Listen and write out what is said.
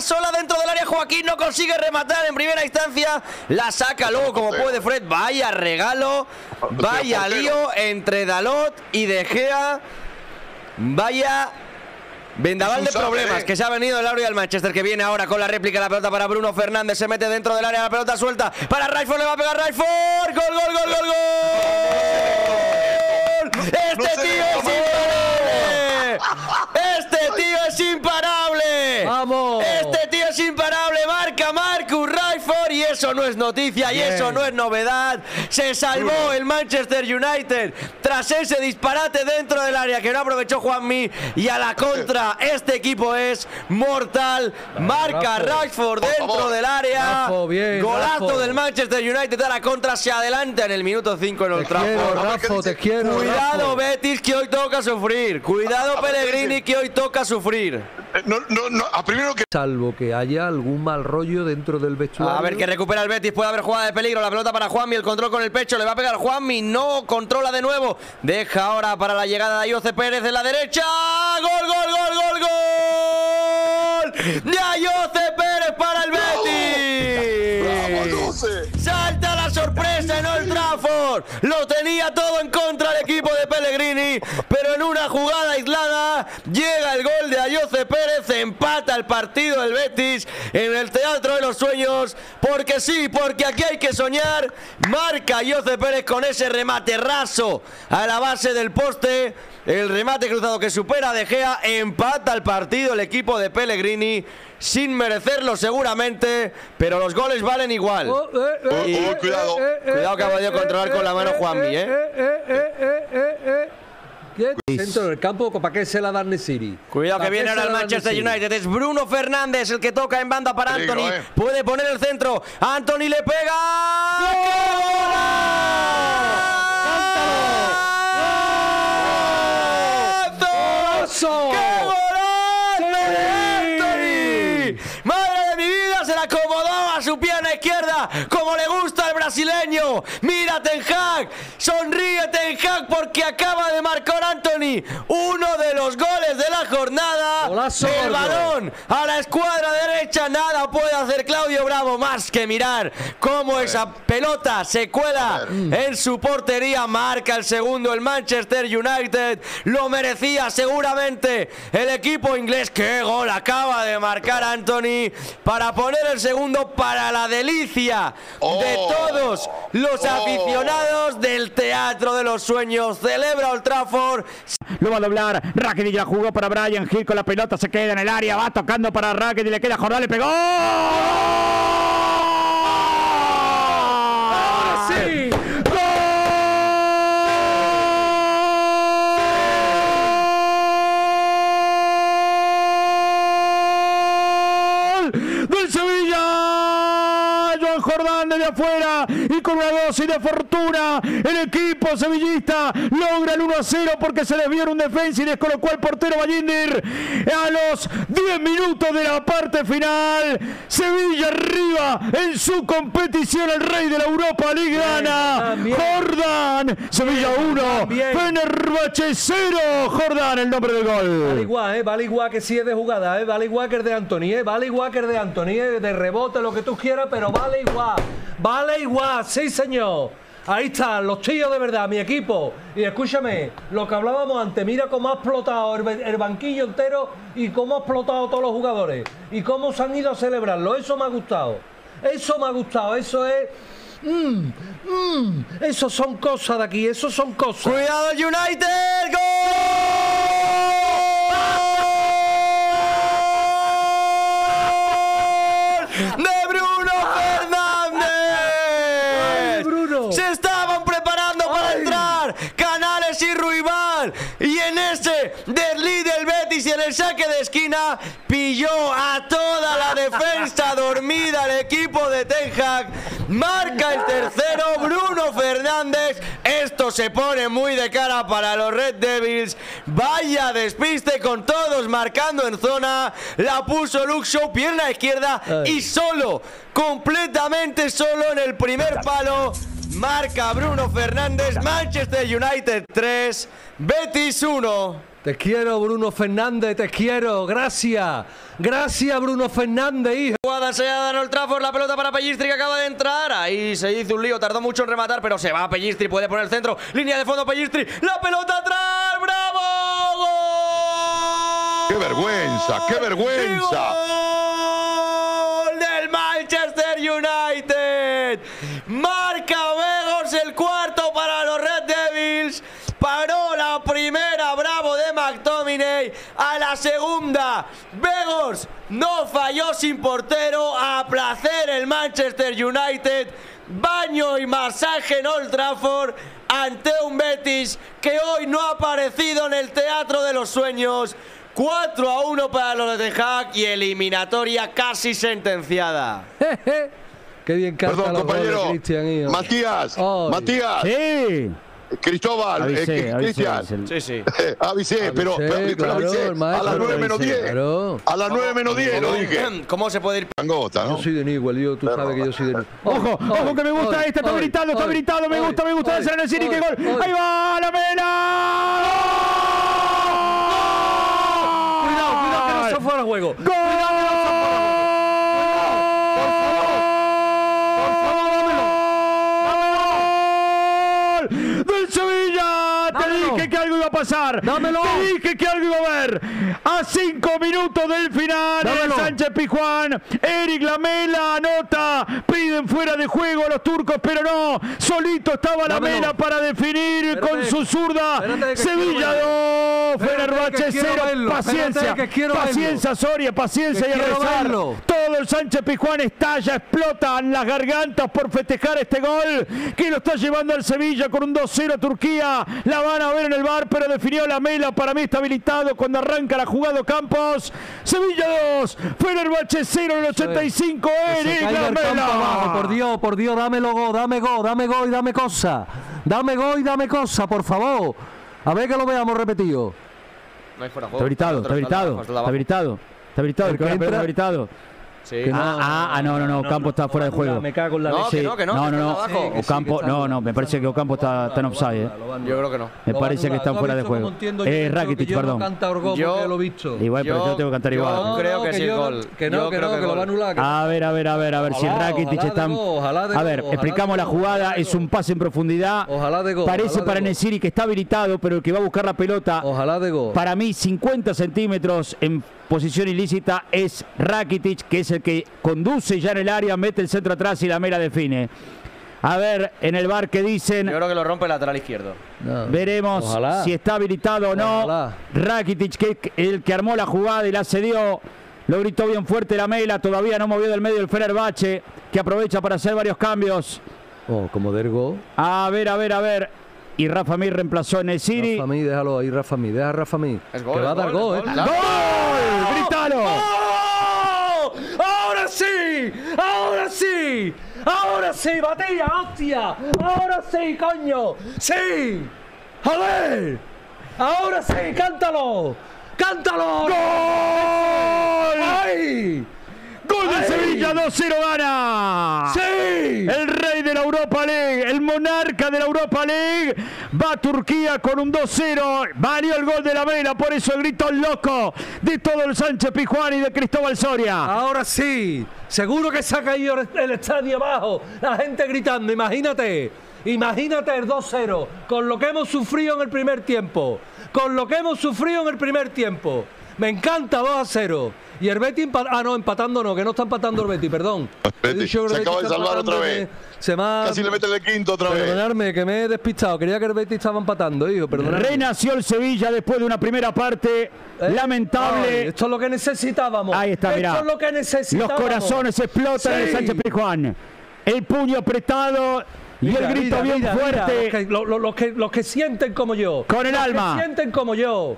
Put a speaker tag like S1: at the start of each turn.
S1: sola dentro del área. Joaquín no consigue rematar en primera instancia. La saca luego como puede Fred. Vaya regalo. Vaya lío entre Dalot y De Gea. Vaya Vendaval de problemas que se ha venido el área del Manchester que viene ahora con la réplica la pelota para Bruno Fernández se mete dentro del área la pelota suelta para Raiford le va a pegar Raiford gol gol gol gol gol este tío es eso no es noticia y eso no es novedad. Se salvó el Manchester United tras ese disparate dentro del área que no aprovechó Juanmi y a la contra este equipo es mortal. Marca Rashford dentro del área.
S2: Rafa, bien,
S1: golazo
S2: Rafa.
S1: del Manchester United a la contra se adelanta en el minuto 5 en Old
S2: Te quiero,
S1: Trafford
S2: Rafa, te quiero.
S1: Cuidado
S2: Rafa.
S1: Betis que hoy toca sufrir. Cuidado Pellegrini que hoy toca sufrir
S3: No, no, no, a primero que
S2: Salvo que haya algún mal rollo dentro del vestuario.
S1: A ver que recupera el Betis, puede haber jugada de peligro, la pelota para Juanmi, el control con el pecho, le va a pegar Juanmi, no, controla de nuevo, deja ahora para la llegada de Ayoce Pérez en la derecha, gol, gol, gol, gol, gol, de Ayoce Pérez para el
S3: ¡Bravo,
S1: Betis.
S3: Jose!
S1: Salta la sorpresa en Old Trafford. Lo tenía todo en contra el equipo de Pellegrini, pero en una jugada aislada llega el gol de Ayoce Pérez, empata el partido del Betis en el Teatro de los Sueños, porque sí, porque aquí hay que soñar. Marca Ayoce Pérez con ese remate raso a la base del poste. El remate cruzado que supera a De Gea empata el partido el equipo de Pellegrini sin merecerlo seguramente, pero los goles valen igual.
S2: Oh, eh, eh, eh,
S3: cuidado.
S1: Cuidado que ha podido controlar con la mano Juanmi, ¿eh?
S2: ¿Qué? Dentro del campo, ¿para qué se la dan City?
S1: Cuidado que
S2: ¿Para
S1: viene ahora el Manchester? United. Es Bruno Fernández el que toca en banda para Anthony.
S3: eh.
S1: Puede poner el centro. Anthony le pega.
S2: ¡Golazo!
S1: ¡Qué golazo de
S2: Sí.
S1: Anthony! ¡Madre de mi vida! Se la acomodó a su pierna izquierda como le gusta al brasileño. Mira Ten Hag. Sonríe Ten Hag porque acaba de marcar Anthony. Uno de los goles de la jornada.
S2: Golazo,
S1: el balón a la escuadra derecha. Nada puede hacer Claudio Bravo más que mirar cómo esa pelota se cuela en su portería. Marca el segundo el Manchester United. Lo merecía seguramente el equipo inglés. ¡Qué gol acaba de marcar Anthony! Para poner el segundo para la delicia de
S3: Oh.
S1: todos los
S3: Oh.
S1: aficionados del Teatro de los Sueños. Celebra Old Trafford.
S4: Lo va a doblar. Rakitic la jugó para Brian Hill con la pelota. Se queda en el área. Va tocando para Rakitic. Le queda Jordán. Le pegó. ¡Ahora
S2: sí!
S4: ¡Gol! ¡Del Sevilla! Jordán desde afuera y con una dosis de fortuna el equipo sevillista logra el 1 a 0 porque se desvió en un defensa y descolocó al portero Ballindir a los 10 minutos de la parte final Sevilla arriba en su competición el rey de la Europa League gana. Jordán Sevilla 1
S2: también.
S4: Fenerbahce 0 Jordán el nombre del
S2: Vale
S4: gol
S2: igual, ¿eh? Vale igual que si es de jugada, ¿eh? Vale igual que el de Anthony, ¿eh? Vale igual que el de Anthony, ¿eh? De rebote, lo que tú quieras, pero vale igual. Vale igual, sí, señor. Ahí están, los tíos de verdad, mi equipo. Y escúchame, lo que hablábamos antes, mira cómo ha explotado el, banquillo entero y cómo ha explotado todos los jugadores. Y cómo se han ido a celebrarlo. Eso me ha gustado. Eso me ha gustado. Eso es. Mmm, mmm. Eso son cosas de aquí, eso son cosas.
S1: Cuidado United. ¡Gol! El saque de esquina pilló a toda la defensa dormida el equipo de Ten Hag. Marca el tercero Bruno Fernández. Esto se pone muy de cara para los Red Devils. Vaya despiste con todos marcando en zona. La puso Luke pierna izquierda
S2: Ay.
S1: y solo, completamente solo en el primer palo. Marca Bruno Fernández, Manchester United 3, Betis 1.
S2: Te quiero, Bruno Fernández, te quiero. Gracias. Gracias, Bruno Fernández, hijo.
S1: Jugada ensayada en Old Trafford, la pelota para Pellistri que acaba de entrar. Ahí se hizo un lío, tardó mucho en rematar, pero se va Pellistri, puede poner el centro. Línea de fondo Pellistri, la pelota atrás, ¡bravo! ¡Gol!
S3: ¡Qué vergüenza! ¡Qué vergüenza!
S1: ¡Gol A la segunda, Vegos no falló sin portero. A placer el Manchester United. Baño y masaje en Old Trafford ante un Betis que hoy no ha aparecido en el Teatro de los Sueños. 4 a 1 para los de Hag y eliminatoria casi sentenciada.
S2: Qué bien canta
S3: Perdón,
S2: los
S3: compañero. Matías. Matías,
S4: Sí.
S3: Cristóbal, eh,
S4: Avisé, avisé,
S3: Cristian.
S4: avisé.
S1: Sí, sí.
S3: Avisé, pero,
S2: Avisé,
S3: pero, pero
S2: claro,
S3: avisé
S2: el maestro
S3: a las
S2: lo
S3: 9 menos
S4: avisé,
S3: 10.
S2: claro.
S3: A las 9 menos 10 lo dije.
S1: ¿Cómo se puede ir?
S3: Angota, ¿no?
S2: Yo soy de Newell, yo, tú sabes que yo soy de Newell.
S4: Ojo, ojo que me gusta esta, está habilitado, está habilitado, me gusta, me gusta ese en el City, que gol. Ahí va la mela.
S2: Cuidado, cuidado que no se fuera de juego.
S4: ¡Gol! ¡Gol! Te Pasar.
S2: Dámelo.
S4: Te dije que algo iba a haber. A cinco minutos del final, el
S2: Dámelo.
S4: Sánchez Pijuán. Eric Lamela anota. Piden fuera de juego a los turcos, pero no. Solito estaba
S2: Dámelo.
S4: Lamela para definir
S2: Espérate.
S4: con su zurda.
S2: Espérate
S4: Sevilla
S2: quiero
S4: 2.
S2: Espérate
S4: Fenerbahce
S2: que quiero
S4: 0.
S2: verlo.
S4: Paciencia. Paciencia, Soria. Paciencia
S2: Que
S4: y a rezar.
S2: verlo.
S4: Todo el Sánchez Pijuán estalla, explota en las gargantas por festejar este gol que lo está llevando al Sevilla con un 2-0 a Turquía. La van a ver en el bar, pero definió la mela. Para mí está habilitado cuando arranca la jugada Campos. Sevilla 2, Fenerbahce 0 en el 85.
S2: Que se
S4: Eric
S2: abajo, por Dios, por Dios, dámelo go, dame go, dame go y dame cosa. Dame go y dame cosa, por favor. A ver que lo veamos repetido.
S1: No hay fuera de
S4: Está
S1: juego.
S4: habilitado, está habilitado, está habilitado. Está habilitado, está habilitado.
S1: Sí.
S4: Ah, ah, ah, no, no, no, Campo está fuera de juego.
S2: Me cago en la
S1: No, que no, que no.
S4: No, no, no.
S2: sí,
S4: Ocampo, no, no, me parece que Ocampo está, está en offside. eh.
S1: Yo creo que no.
S4: Me parece que están
S2: ¿Tú has
S4: fuera de juego.
S2: entiendo
S4: Eh? Rakitic, perdón.
S2: Canta
S1: Yo-
S2: lo he visto.
S4: Igual, pero yo tengo que cantar igual.
S1: yo creo que sí gol.
S2: Que no, que
S1: creo
S2: no,
S1: que
S2: lo va a anular.
S4: A ver, a ver, a ver, a ver si Rakitic está. A ver, explicamos la jugada. Es un pase en profundidad.
S2: Ojalá de gol,
S4: Parece para. Nesiri que está habilitado, pero el que va a buscar la pelota.
S2: Ojalá de gol.
S4: Para mí, 50 centímetros en posición ilícita es Rakitic, que es el que conduce ya en el área, mete el centro atrás y la mera define. A ver, en el bar que dicen.
S1: Yo creo que lo rompe el lateral izquierdo.
S2: No.
S4: Veremos
S2: Ojalá.
S4: si está habilitado o no.
S2: Ojalá.
S4: Rakitic, que el que armó la jugada y la cedió. Lo gritó bien fuerte la Mela. Todavía no movió del medio el Fenerbahce, que aprovecha para hacer varios cambios.
S2: Oh, como del gol.
S4: A ver, a ver, a ver. Y Rafa Mir reemplazó en el City.
S2: Rafa Mí, déjalo ahí, Rafa Mí. Deja a Rafa.
S1: Es gol,
S2: Que va a
S1: es
S2: dar
S1: gol,
S2: gol,
S1: es
S2: ¿eh?
S1: gol.
S2: ¡Oh! ¡Ahora sí! ¡Ahora sí! ¡Ahora sí, Batilla, hostia! ¡Ahora sí, coño! ¡Sí! ¡A ver! ¡Ahora sí, cántalo! ¡Cántalo!
S4: ¡Gol!
S2: ¡Ay!
S4: ¡Gol del
S2: ¡Ay!
S4: Sevilla! 2-0 gana.
S2: ¡Sí!
S4: El la Europa League, el monarca de la Europa League, va a Turquía con un 2-0. Valió el gol de la vela, por eso el grito loco de todo el Sánchez Pijuán y de Cristóbal Soria.
S2: Ahora sí, seguro que se ha caído el estadio abajo, la gente gritando, imagínate, imagínate el 2-0, con lo que hemos sufrido en el primer tiempo, con lo que hemos sufrido en el primer tiempo. Me encanta 2-0. Y el empa- ah no, empatando no, que no está empatando el Betis, perdón.
S3: Betis, se
S2: Betis
S3: acaba de salvar otra vez.
S2: que Se me ha-
S3: Casi le mete el quinto otra vez.
S2: Perdonadme, que me he despistado. Creía que el Betis estaba empatando, hijo, perdonadme.
S4: Renació el Sevilla después de una primera parte
S2: ¿Eh?
S4: lamentable.
S2: Ay, esto es lo que necesitábamos.
S4: Ahí está, mirá.
S2: Esto es lo que
S4: Los
S2: necesitábamos.
S4: corazones explotan en el
S2: Sí.
S4: Sánchez Pijuán. El puño apretado y
S2: Mira,
S4: el grito
S2: mira,
S4: bien
S2: mira, mira,
S4: fuerte.
S2: los, que, los que, los que sienten como yo.
S4: Con el
S2: los
S4: alma.
S2: Que sienten como yo.